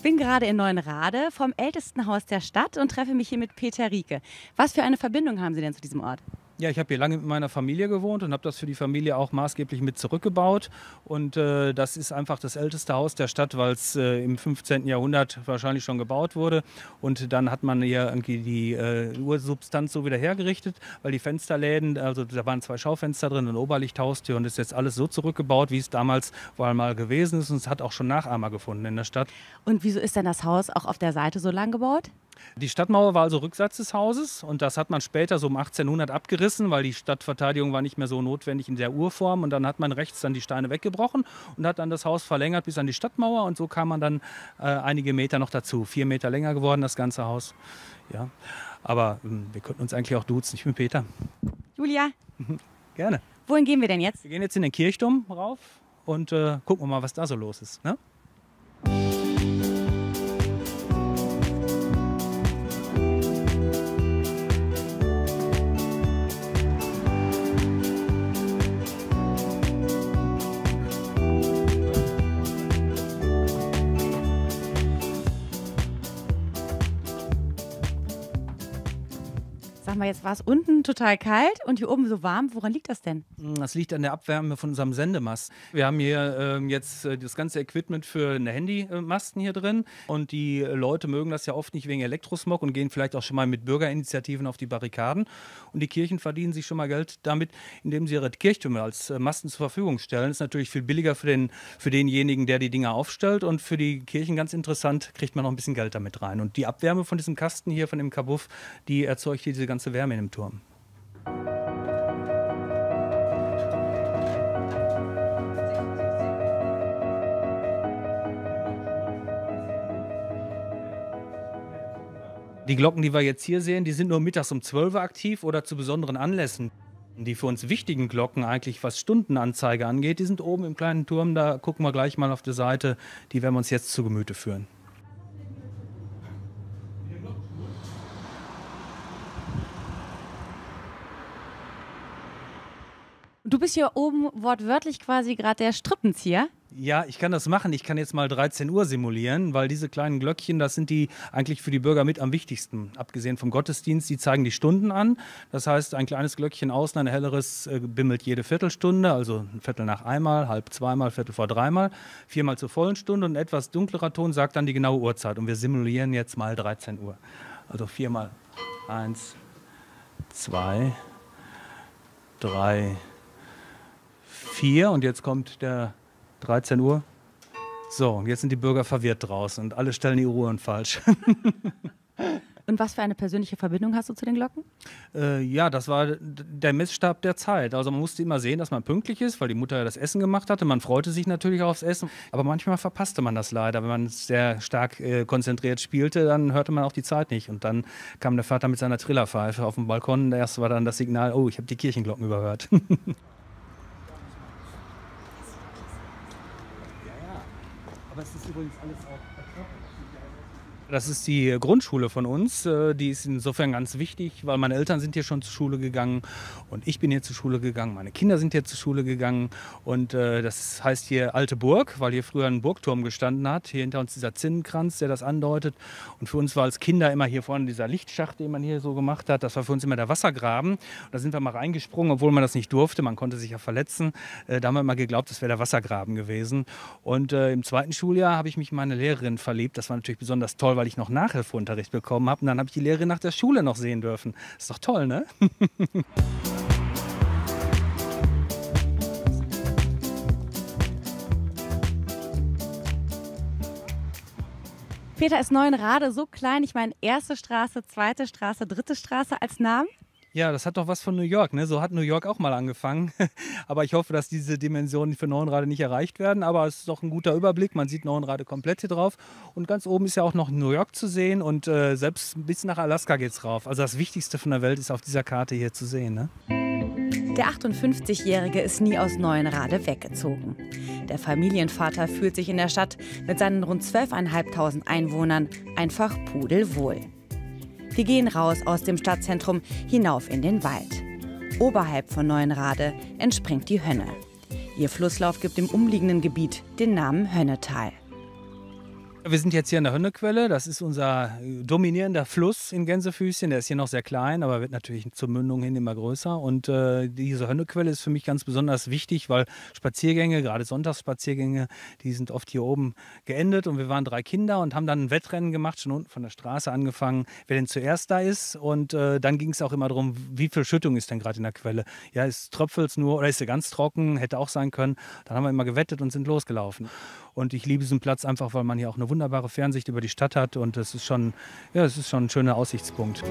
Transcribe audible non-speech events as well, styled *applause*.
Ich bin gerade in Neuenrade vom ältesten Haus der Stadt und treffe mich hier mit Peter Rieke. Was für eine Verbindung haben Sie denn zu diesem Ort? Ja, ich habe hier lange mit meiner Familie gewohnt und habe das für die Familie auch maßgeblich mit zurückgebaut. Und äh, das ist einfach das älteste Haus der Stadt, weil es äh, im 15. Jahrhundert wahrscheinlich schon gebaut wurde. Und dann hat man hier irgendwie die äh, Ursubstanz so wieder hergerichtet, weil die Fensterläden, also da waren zwei Schaufenster drin, ein Oberlichthaustür und ist jetzt alles so zurückgebaut, wie es damals wohl mal gewesen ist. Und es hat auch schon Nachahmer gefunden in der Stadt. Und wieso ist denn das Haus auch auf der Seite so lang gebaut? Die Stadtmauer war also Rücksatz des Hauses und das hat man später so um 1800 abgerissen, weil die Stadtverteidigung war nicht mehr so notwendig in der Urform und dann hat man rechts dann die Steine weggebrochen und hat dann das Haus verlängert bis an die Stadtmauer und so kam man dann äh, einige Meter noch dazu. Vier Meter länger geworden das ganze Haus. Ja, aber äh, wir könnten uns eigentlich auch duzen. Ich bin Peter. Julia. Gerne. Wohin gehen wir denn jetzt? Wir gehen jetzt in den Kirchturm rauf und äh, gucken mal, was da so los ist. Ne? Sag mal, jetzt war es unten total kalt und hier oben so warm. Woran liegt das denn? Das liegt an der Abwärme von unserem Sendemast. Wir haben hier ähm, jetzt äh, das ganze Equipment für eine Handymasten hier drin und die Leute mögen das ja oft nicht wegen Elektrosmog und gehen vielleicht auch schon mal mit Bürgerinitiativen auf die Barrikaden. Und die Kirchen verdienen sich schon mal Geld damit, indem sie ihre Kirchtürme als äh, Masten zur Verfügung stellen. Das ist natürlich viel billiger für, den, für denjenigen, der die Dinger aufstellt und für die Kirchen ganz interessant, kriegt man noch ein bisschen Geld damit rein. Und die Abwärme von diesem Kasten hier, von dem Kabuff, die erzeugt hier diese ganze Wärme in dem Turm. Die Glocken, die wir jetzt hier sehen, die sind nur mittags um 12 Uhr aktiv oder zu besonderen Anlässen. Die für uns wichtigen Glocken, eigentlich was Stundenanzeige angeht, die sind oben im kleinen Turm. Da gucken wir gleich mal auf der Seite. Die werden wir uns jetzt zu Gemüte führen. Du bist hier oben wortwörtlich quasi gerade der Strippenzieher. Ja, ich kann das machen. Ich kann jetzt mal 13 Uhr simulieren, weil diese kleinen Glöckchen, das sind die eigentlich für die Bürger mit am wichtigsten. Abgesehen vom Gottesdienst, die zeigen die Stunden an. Das heißt, ein kleines Glöckchen außen, ein helleres äh, bimmelt jede Viertelstunde, also ein Viertel nach einmal, halb zweimal, Viertel vor dreimal, viermal zur vollen Stunde und ein etwas dunklerer Ton sagt dann die genaue Uhrzeit. Und wir simulieren jetzt mal 13 Uhr. Also viermal. Eins, zwei, drei, vier und jetzt kommt der 13 Uhr. So, und jetzt sind die Bürger verwirrt draußen und alle stellen die Uhren falsch. *laughs* Und was für eine persönliche Verbindung hast du zu den Glocken? Äh, ja, das war der Messstab der Zeit. Also man musste immer sehen, dass man pünktlich ist, weil die Mutter ja das Essen gemacht hatte. Man freute sich natürlich aufs Essen, aber manchmal verpasste man das leider. Wenn man sehr stark äh, konzentriert spielte, dann hörte man auch die Zeit nicht. Und dann kam der Vater mit seiner Trillerpfeife auf dem Balkon. Erst war dann das Signal, oh, ich habe die Kirchenglocken überhört. *laughs* Aber es ist übrigens alles auch das ist die Grundschule von uns. Äh, die ist insofern ganz wichtig, weil meine Eltern sind hier schon zur Schule gegangen und ich bin hier zur Schule gegangen. Meine Kinder sind hier zur Schule gegangen und äh, das heißt hier Alte Burg, weil hier früher ein Burgturm gestanden hat. Hier hinter uns dieser Zinnenkranz, der das andeutet. Und für uns war als Kinder immer hier vorne dieser Lichtschacht, den man hier so gemacht hat. Das war für uns immer der Wassergraben. Und da sind wir mal reingesprungen, obwohl man das nicht durfte. Man konnte sich ja verletzen. Äh, da haben wir immer geglaubt, das wäre der Wassergraben gewesen. Und im zweiten Schuljahr habe ich mich in meine Lehrerin verliebt. Das war natürlich besonders toll, weil ich noch Nachhilfeunterricht bekommen habe. Und dann habe ich die Lehrerin nach der Schule noch sehen dürfen. Ist doch toll, ne? Peter ist Neuenrade so klein. Ich meine, erste Straße, zweite Straße, dritte Straße als Namen. Ja, das hat doch was von New York. Ne? So hat New York auch mal angefangen. *laughs* Aber ich hoffe, dass diese Dimensionen für Neuenrade nicht erreicht werden. Aber es ist doch ein guter Überblick. Man sieht Neuenrade komplett hier drauf. Und ganz oben ist ja auch noch New York zu sehen. Und äh, selbst bis nach Alaska geht es rauf. Also das Wichtigste von der Welt ist auf dieser Karte hier zu sehen. Ne? Der 58-Jährige ist nie aus Neuenrade weggezogen. Der Familienvater fühlt sich in der Stadt mit seinen rund 12.500 Einwohnern einfach pudelwohl. Wir gehen raus aus dem Stadtzentrum hinauf in den Wald. Oberhalb von Neuenrade entspringt die Hönne. Ihr Flusslauf gibt dem umliegenden Gebiet den Namen Hönnetal. Wir sind jetzt hier an der Hönnequelle. Das ist unser äh, dominierender Fluss in Gänsefüßchen. Der ist hier noch sehr klein, aber wird natürlich zur Mündung hin immer größer. Und äh, diese Hönnequelle ist für mich ganz besonders wichtig, weil Spaziergänge, gerade Sonntagsspaziergänge, die sind oft hier oben geendet. Und wir waren drei Kinder und haben dann ein Wettrennen gemacht, schon unten von der Straße angefangen, wer denn zuerst da ist. Und äh, dann ging es auch immer darum, wie viel Schüttung ist denn gerade in der Quelle. Ja, ist tröpfelt nur oder ist sie ganz trocken? Hätte auch sein können. Dann haben wir immer gewettet und sind losgelaufen. Und ich liebe diesen Platz einfach, weil man hier auch eine wunderbare Fernsicht über die Stadt hat und das ist schon, ja, es ist schon ein schöner Aussichtspunkt.